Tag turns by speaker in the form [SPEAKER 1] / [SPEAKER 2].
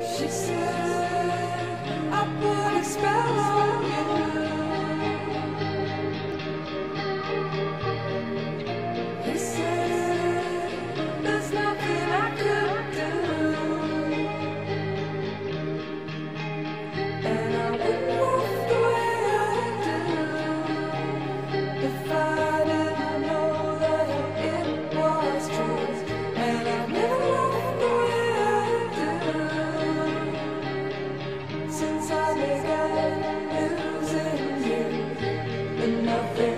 [SPEAKER 1] She said, losing you, but nothing.